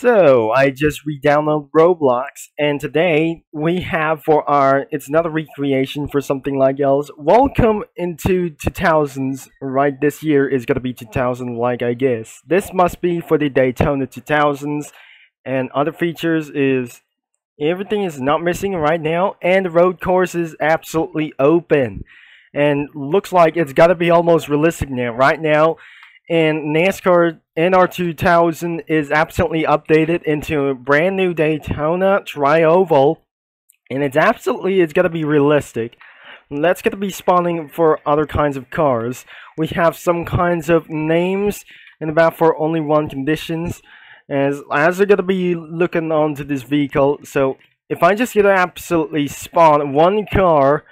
So I just re-downloaded Roblox, and today we have for our it's another recreation for something like else. Welcome into 2000s. Right, this year is gonna be 2000, like I guess. This must be for the Daytona 2000s, and other features is everything is not missing right now, and the road course is absolutely open, and looks like it's gotta be almost realistic now. Right now and NASCAR NR2000 is absolutely updated into a brand new Daytona Tri-Oval, and it's absolutely it's gonna be realistic. That's gonna be spawning for other kinds of cars. We have some kinds of names and about for only one conditions, as as they're gonna be looking onto this vehicle. So if I just get to absolutely spawn one car,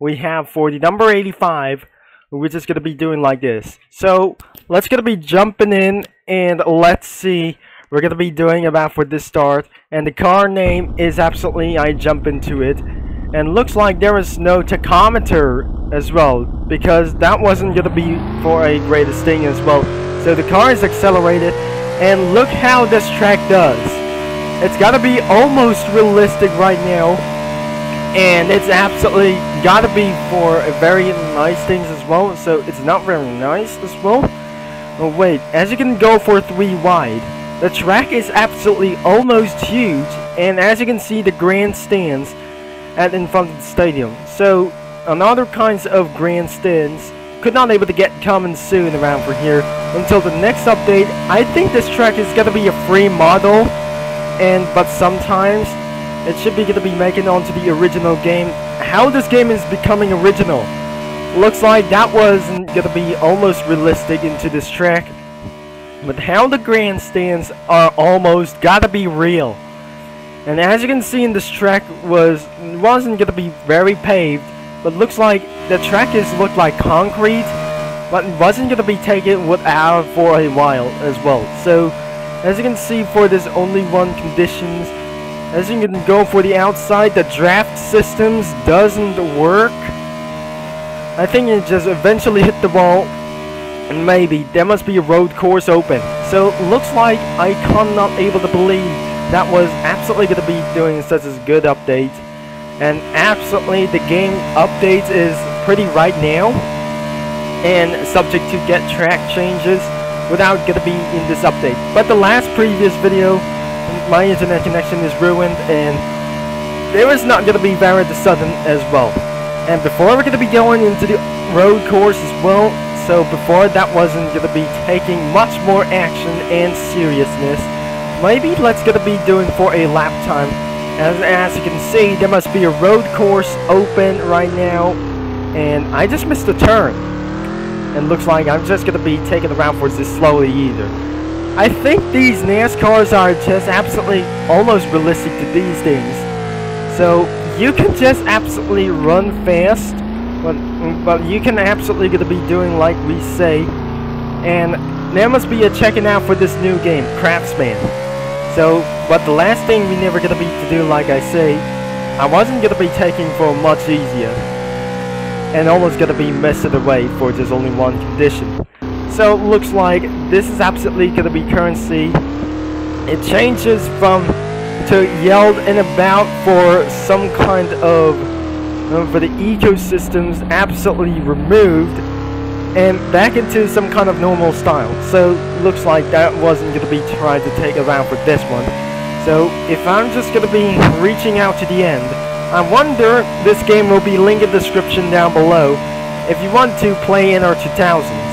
we have for the number 85 we're just gonna be doing like this. So let's gonna be jumping in and let's see we're gonna be doing about for this start and the car name is absolutely I jump into it. And looks like there is no tachometer as well because that wasn't gonna be for a greatest thing as well. So the car is accelerated and look how this track does. It's gotta be almost realistic right now and it's absolutely gotta be for very nice things as well so it's not very nice as well. Oh wait as you can go for three wide the track is absolutely almost huge and as you can see the grandstands at in front of the stadium. So on other kinds of grandstands could not able to get coming soon around for here. Until the next update I think this track is gonna be a free model and but sometimes it should be going to be making onto the original game. How this game is becoming original. Looks like that wasn't going to be almost realistic into this track. But how the grandstands are almost got to be real. And as you can see in this track was wasn't going to be very paved. But looks like the track is looked like concrete. But wasn't going to be taken without uh, for a while as well. So as you can see for this only one conditions as you can go for the outside, the draft systems doesn't work. I think it just eventually hit the wall. And maybe there must be a road course open. So looks like I cannot able to believe that was absolutely going to be doing such a good update. And absolutely the game updates is pretty right now. And subject to get track changes without going to be in this update. But the last previous video my internet connection is ruined and there is not going to be very sudden as well. And before we're going to be going into the road course as well, so before that wasn't going to be taking much more action and seriousness, maybe let's going to be doing for a lap time. As, as you can see, there must be a road course open right now, and I just missed a turn. And looks like I'm just going to be taking the round for this slowly either. I think these NASCARs are just absolutely almost realistic to these things. So you can just absolutely run fast, but but you can absolutely gonna be doing like we say. And there must be a checking out for this new game, Craftsman. So, but the last thing we never gonna be to do, like I say, I wasn't gonna be taking for much easier, and almost gonna be messing away for just only one condition. So it looks like this is absolutely going to be currency. It changes from to yelled and about for some kind of uh, for the ecosystems absolutely removed and back into some kind of normal style. So looks like that wasn't going to be tried to take around for this one. So if I'm just going to be reaching out to the end, I wonder this game will be linked in the description down below if you want to play NR2000s.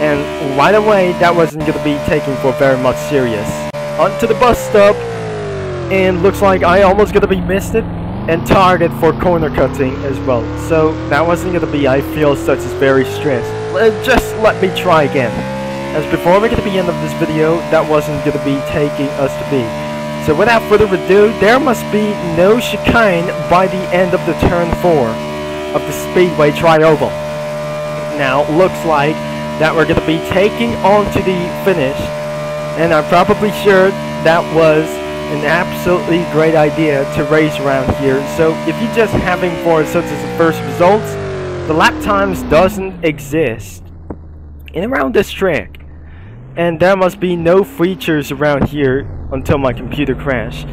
And right away, that wasn't going to be taken for very much serious. Onto the bus stop, and looks like I almost going to be missed it, and target for corner cutting as well. So that wasn't going to be, I feel, such as very stressed. Uh, just let me try again. As before we get to the end of this video, that wasn't going to be taking us to be. So without further ado, there must be no chicane by the end of the turn 4 of the Speedway Tri-Oval. Now, looks like that we're going to be taking on to the finish. And I'm probably sure that was an absolutely great idea to race around here. So if you're just having for such as the first results, the lap times doesn't exist in around this track. And there must be no features around here until my computer crashed.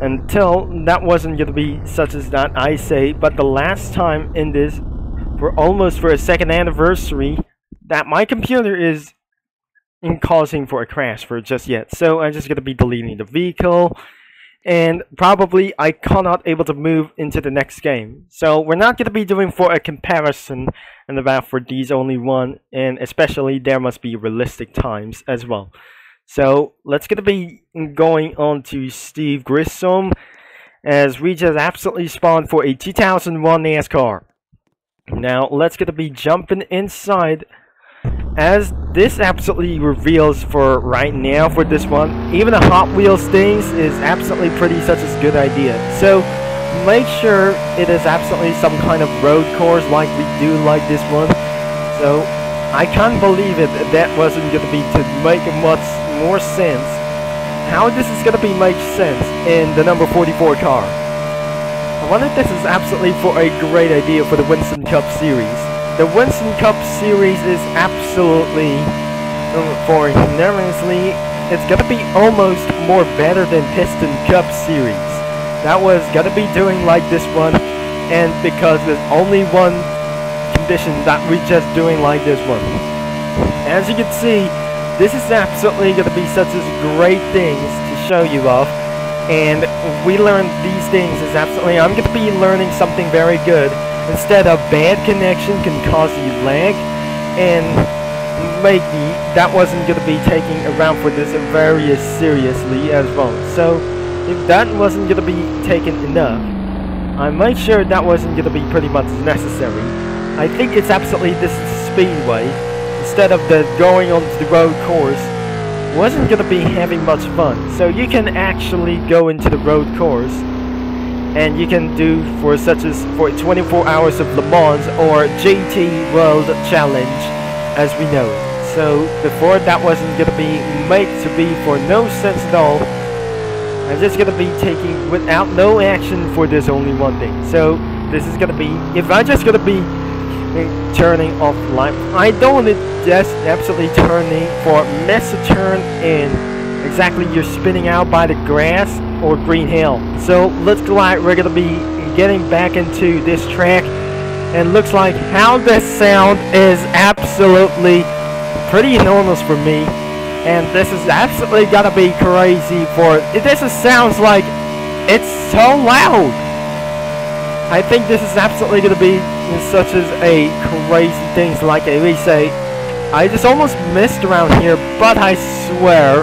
Until that wasn't gonna be such as that I say, but the last time in this, for almost for a second anniversary, that my computer is in causing for a crash for just yet. So I'm just gonna be deleting the vehicle and probably I cannot able to move into the next game. So we're not going to be doing for a comparison and about for these only one and especially there must be realistic times as well. So let's get to be going on to Steve Grissom as we just absolutely spawned for a 2001 NASCAR. Now let's get to be jumping inside as this absolutely reveals for right now for this one, even the Hot Wheels things is absolutely pretty such a good idea. So make sure it is absolutely some kind of road course like we do like this one. So I can't believe it that wasn't going to be to make much more sense. How this is going to be make sense in the number 44 car. I wonder if this is absolutely for a great idea for the Winston Cup series. The Winston Cup series is absolutely, for unanimously, it's gonna be almost more better than Piston Cup series. That was gonna be doing like this one, and because there's only one condition that we're just doing like this one. As you can see, this is absolutely gonna be such as great things to show you off, and we learned these things is absolutely, I'm gonna be learning something very good Instead, a bad connection can cause you lag, and maybe that wasn't going to be taking around for this very seriously as well. So, if that wasn't going to be taken enough, I made sure that wasn't going to be pretty much necessary. I think it's absolutely this speedway, instead of the going on the road course, wasn't going to be having much fun. So you can actually go into the road course and you can do for such as for 24 hours of Le Mans or GT World Challenge as we know. So before that wasn't gonna be made to be for no sense at all. I'm just gonna be taking without no action for this only one thing. So this is gonna be if I'm just gonna be turning off light I don't to just absolutely turning for mess turn in exactly you're spinning out by the grass or Green Hill. So looks like we're going to be getting back into this track and looks like how this sound is absolutely pretty enormous for me and this is absolutely gonna be crazy for it. this is, sounds like it's so loud I think this is absolutely gonna be such as a crazy things like we say I just almost missed around here but I swear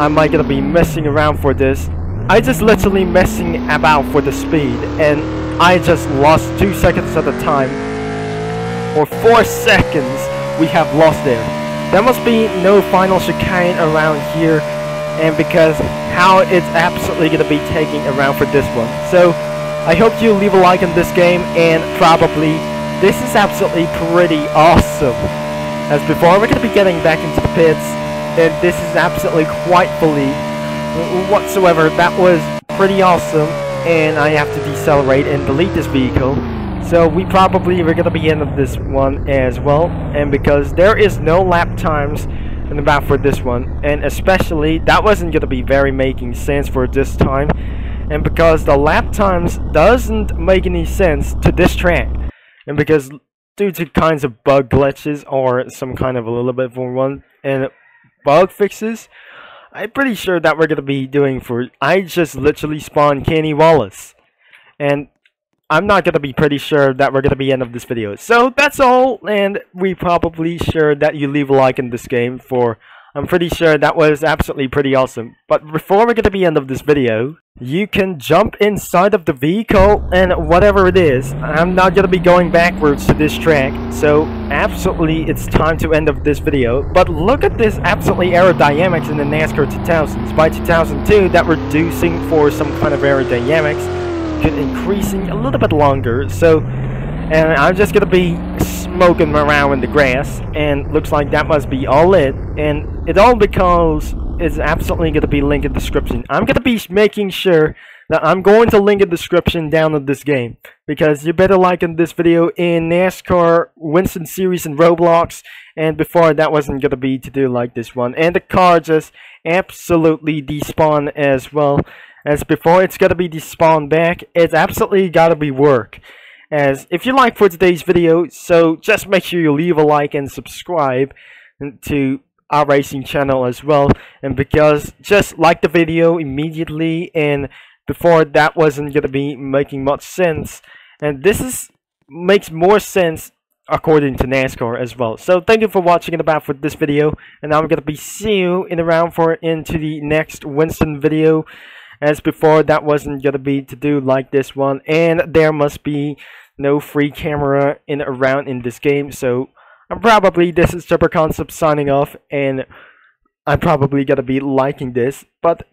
am I gonna be messing around for this? I just literally messing about for the speed and I just lost 2 seconds at a time or 4 seconds we have lost there. There must be no final chicane around here and because how it's absolutely gonna be taking around for this one. So I hope you leave a like on this game and probably this is absolutely pretty awesome. As before we're gonna be getting back into the pits and this is absolutely quite fully whatsoever. That was pretty awesome, and I have to decelerate and delete this vehicle. So we probably we're going to be end of this one as well, and because there is no lap times in the map for this one, and especially that wasn't going to be very making sense for this time, and because the lap times doesn't make any sense to this track, and because due to kinds of bug glitches or some kind of a little bit for one and bug fixes, I'm pretty sure that we're going to be doing for... I just literally spawned Kenny Wallace. And I'm not going to be pretty sure that we're going to be end of this video. So that's all, and we probably sure that you leave a like in this game for I'm pretty sure that was absolutely pretty awesome. But before we're going to be end of this video, you can jump inside of the vehicle and whatever it is. I'm not going to be going backwards to this track, so absolutely it's time to end of this video. But look at this absolutely aerodynamics in the NASCAR 2000s. By 2002, that reducing for some kind of aerodynamics, could increasing a little bit longer. So and I'm just gonna be smoking around in the grass and looks like that must be all it and it all because it's absolutely gonna be linked in the description. I'm gonna be making sure that I'm going to link a description down in this game because you better like in this video in NASCAR Winston series and Roblox and before that wasn't gonna be to do like this one. And the car just absolutely despawn as well. As before it's gotta be despawned back. It's absolutely gotta be work. As if you like for today's video so just make sure you leave a like and subscribe to racing channel as well. And because just like the video immediately and before that wasn't to be making much sense. And this is makes more sense according to NASCAR as well. So thank you for watching about for this video and I'm to be see you in around for into the next Winston video. As before that wasn't to be to do like this one and there must be no free camera in around in this game so Probably this is Super Concept signing off and I'm probably gonna be liking this but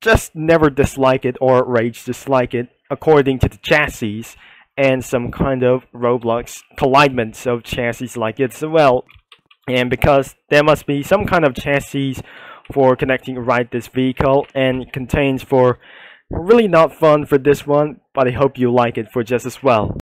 just never dislike it or rage dislike it according to the chassis and some kind of Roblox alignments of chassis like it as well. And because there must be some kind of chassis for connecting right this vehicle and contains for really not fun for this one, but I hope you like it for just as well.